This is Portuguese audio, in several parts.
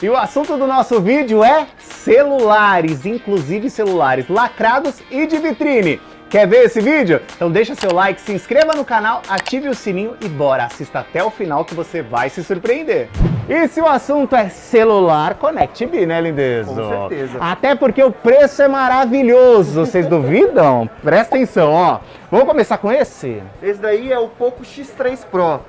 E o assunto do nosso vídeo é celulares, inclusive celulares lacrados e de vitrine. Quer ver esse vídeo? Então deixa seu like, se inscreva no canal, ative o sininho e bora, assista até o final que você vai se surpreender. E se o assunto é celular, conecte B, né, Lindezo? Com certeza. Até porque o preço é maravilhoso, vocês duvidam? Presta atenção, ó. Vamos começar com esse? Esse daí é o Poco X3 Pro.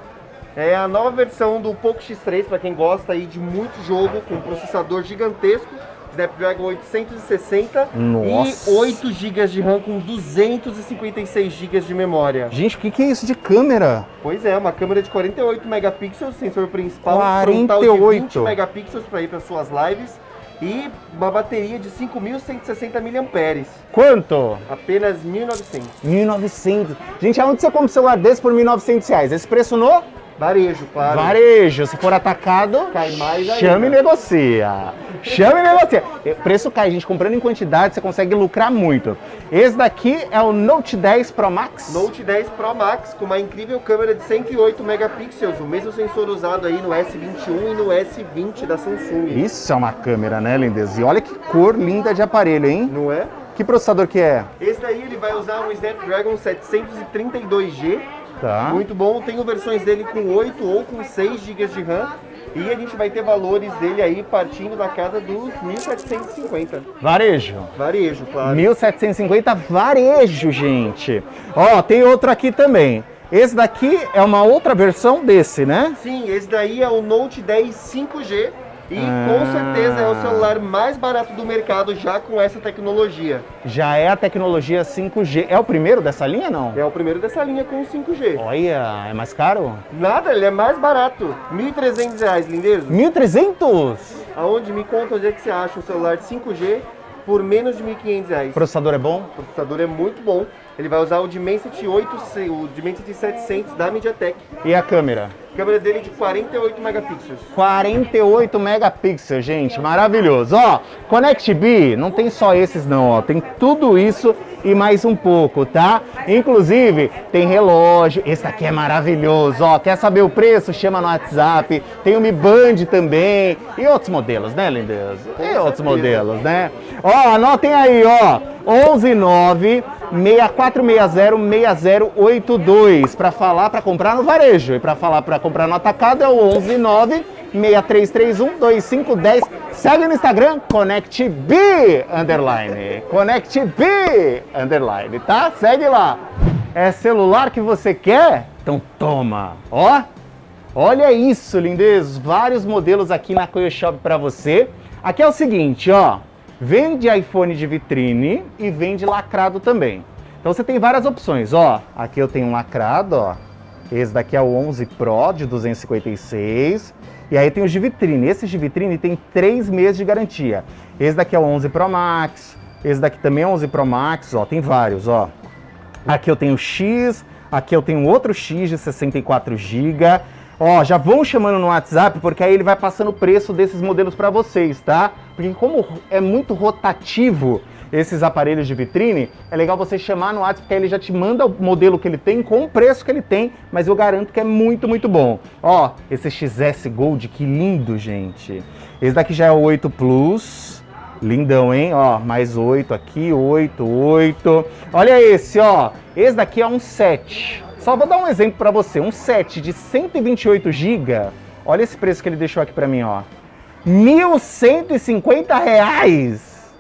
É a nova versão do Poco X3 para quem gosta aí de muito jogo com processador gigantesco, Snapdragon 860 Nossa. e 8 GB de RAM com 256 GB de memória. Gente, o que, que é isso de câmera? Pois é, uma câmera de 48 megapixels, sensor principal, 48. frontal de 20 megapixels para ir para suas lives e uma bateria de 5.160 mAh. Quanto? Apenas 1.900. 1.900. Gente, aonde você compra um celular desse por 1.900 reais? Esse preço no Varejo, claro. varejo. Se for atacado, Cai mais chame e negocia. Chame e negocia. Preço cai, gente. Comprando em quantidade, você consegue lucrar muito. Esse daqui é o Note 10 Pro Max. Note 10 Pro Max com uma incrível câmera de 108 megapixels, o mesmo sensor usado aí no S21 e no S20 da Samsung. Isso é uma câmera, né, lindeza? E olha que cor linda de aparelho, hein? Não é? Que processador que é? Esse daí ele vai usar um Snapdragon 732G, Tá. muito bom. Tenho versões dele com 8 ou com 6 GB de RAM. E a gente vai ter valores dele aí partindo da casa dos 1.750. Varejo. Varejo, claro. 1750 varejo, gente. Ó, tem outro aqui também. Esse daqui é uma outra versão desse, né? Sim, esse daí é o Note 10 5G. E Ah. com certeza é o celular mais barato do mercado já com essa tecnologia. Já é a tecnologia 5G. É o primeiro dessa linha, não? É o primeiro dessa linha com o 5G. Olha, é mais caro? Nada, ele é mais barato. 1.300 reais, lindezo. 1.300? Aonde me conta onde é que você acha um celular de 5G por menos de 1.500 reais. O processador é bom? O processador é muito bom. Ele vai usar o Dimensity 8, o Dimensity 700 da MediaTek. E a câmera? A câmera dele é de 48 megapixels. 48 megapixels, gente, maravilhoso. Ó, Connect B, não tem só esses não, ó, tem tudo isso e mais um pouco, tá? Inclusive, tem relógio, esse aqui é maravilhoso, ó, quer saber o preço? Chama no WhatsApp, tem o Mi Band também e outros modelos, né, lindeza? E outros modelos, né? Ó, anotem aí, ó, 119 6460 6082 para falar para comprar no varejo e para falar para comprar no atacado é o 119 6331 2510. Segue no Instagram ConnectB underline. ConnectB underline, tá? Segue lá. É celular que você quer? Então toma. Ó, Olha isso, lindezos! Vários modelos aqui na Coio Shop para você. Aqui é o seguinte, ó. Vende iPhone de vitrine e vende lacrado também. Então você tem várias opções, ó. Aqui eu tenho um lacrado, ó. Esse daqui é o 11 Pro de 256. E aí tem os de vitrine. Esses de vitrine tem 3 meses de garantia. Esse daqui é o 11 Pro Max. Esse daqui também é 11 Pro Max, ó. Tem vários, ó. Aqui eu tenho X, aqui eu tenho outro X de 64 GB. Ó, já vão chamando no WhatsApp, porque aí ele vai passando o preço desses modelos para vocês, tá? Porque como é muito rotativo esses aparelhos de vitrine, é legal você chamar no WhatsApp, porque aí ele já te manda o modelo que ele tem com o preço que ele tem, mas eu garanto que é muito, muito bom. Ó, esse XS Gold, que lindo, gente. Esse daqui já é o 8 Plus. Lindão, hein? Ó, mais 8 aqui, 8, 8. Olha esse, ó. Esse daqui é um 7. Só vou dar um exemplo para você. Um 7 de 128 GB. Olha esse preço que ele deixou aqui para mim, ó. 1.150 reais.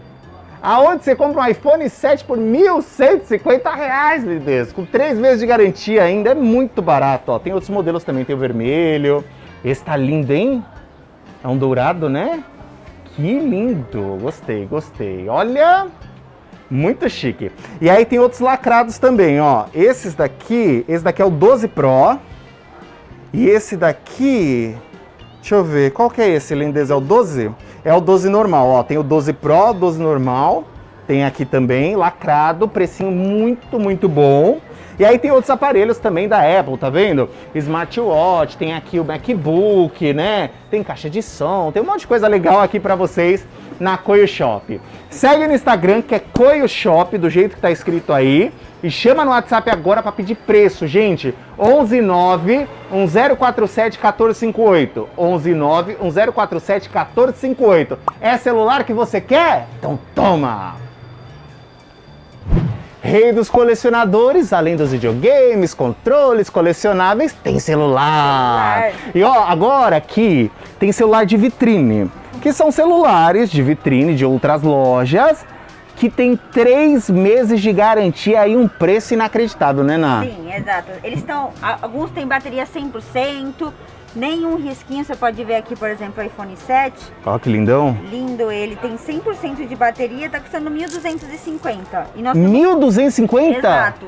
Aonde você compra um iPhone 7 por 1.150 reais, lindez? Com 3 meses de garantia ainda. É muito barato, ó. Tem outros modelos também. Tem o vermelho. Esse tá lindo, hein? É um dourado, né? Que lindo! Gostei, gostei. Olha, muito chique. E aí tem outros lacrados também, ó. Esses daqui, esse daqui é o 12 Pro. E esse daqui, deixa eu ver, qual que é esse, lindeza? É o 12? É o 12 normal, ó. Tem o 12 Pro, 12 normal. Tem aqui também, lacrado, precinho muito, muito bom. E aí tem outros aparelhos também da Apple, tá vendo? Smartwatch, tem aqui o MacBook, né? Tem caixa de som, tem um monte de coisa legal aqui para vocês na Coio Shop. Segue no Instagram que é Coio Shop, do jeito que tá escrito aí. E chama no WhatsApp agora para pedir preço, gente. 119 1047 1458. 119 1047 1458. É celular que você quer? Então toma! Rei dos colecionadores, além dos videogames, controles, colecionáveis, tem celular. celular. E ó, agora aqui tem celular de vitrine, que são celulares de vitrine de outras lojas que tem três meses de garantia e um preço inacreditável, né, Ná? Sim, exato. Eles estão. Alguns têm bateria 100%, nenhum risquinho. Você pode ver aqui, por exemplo, o iPhone 7. Ó, que lindão. Lindo ele. Tem 100% de bateria, tá custando 1.250. E nós 1.250? Exato.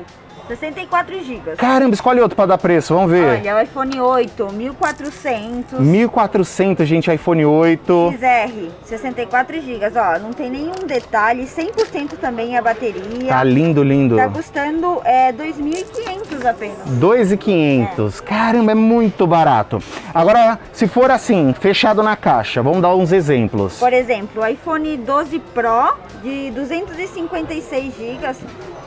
64 GB. Caramba, escolhe outro para dar preço, vamos ver. Olha, o iPhone 8, 1400. 1400, gente, iPhone 8. XR, 64 GB, ó, não tem nenhum detalhe, 100% também a bateria. Tá lindo, lindo. Tá custando é, 2.500 apenas. 2.500. É. Caramba, é muito barato. Agora, se for assim, fechado na caixa, vamos dar uns exemplos. Por exemplo, o iPhone 12 Pro de 256 GB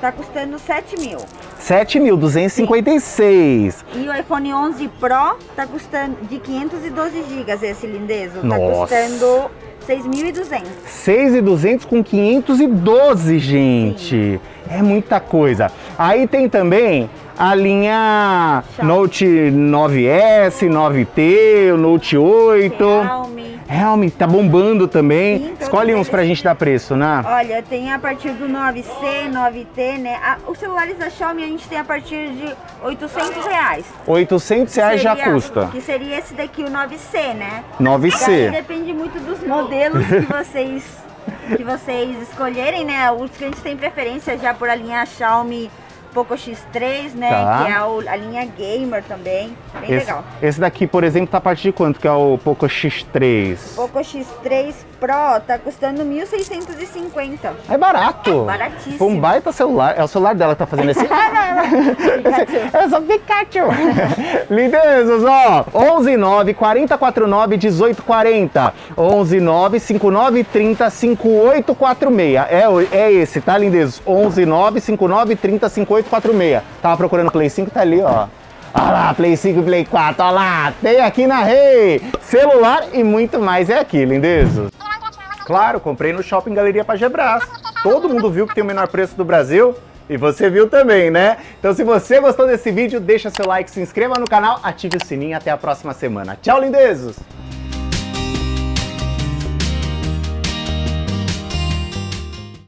Tá custando 7 mil. 7.256. E o iPhone 11 Pro tá custando de 512 GB esse lindezo. Tá Nossa. Custando 6.200. 6.200 com 512, gente. Sim. É muita coisa. Aí tem também a linha Note 9S, 9T, o Note 8. Xiaomi. Realme tá bombando também. Sim, Escolhe uns pra gente dar preço, né? Olha, tem a partir do 9C, 9T, né? os celulares da Xiaomi a gente tem a partir de 800 reais. 800 reais seria, já custa. Que seria esse daqui, o 9C, né? 9C. Daí depende muito dos modelos que vocês, que vocês escolherem, né? Os clientes têm preferência já por a linha Xiaomi Poco X3, né? Tá. Que é a, a, linha gamer também. Bem esse, legal. Esse daqui, por exemplo, tá a partir de quanto que é o Poco X3? Poco X3 Pro tá custando 1.650. É barato. É baratíssimo. Foi um baita celular. É o celular dela que tá fazendo esse. é só Pikachu. Lindezas, ó. 11 9 4049 1840. 11 9 59 30 5846. É, é esse, tá, lindezas? 11 9 59 30 5846. Tava procurando Play 5, tá ali, ó. Olha lá, Play 5 e Play 4, olha lá, tem aqui na Rei. Celular e muito mais é aqui, lindezos. Claro, comprei no Shopping Galeria Pagebras. Todo mundo viu que tem o menor preço do Brasil. E você viu também, né? Então se você gostou desse vídeo, deixa seu like, se inscreva no canal, ative o sininho até a próxima semana. Tchau, lindezos!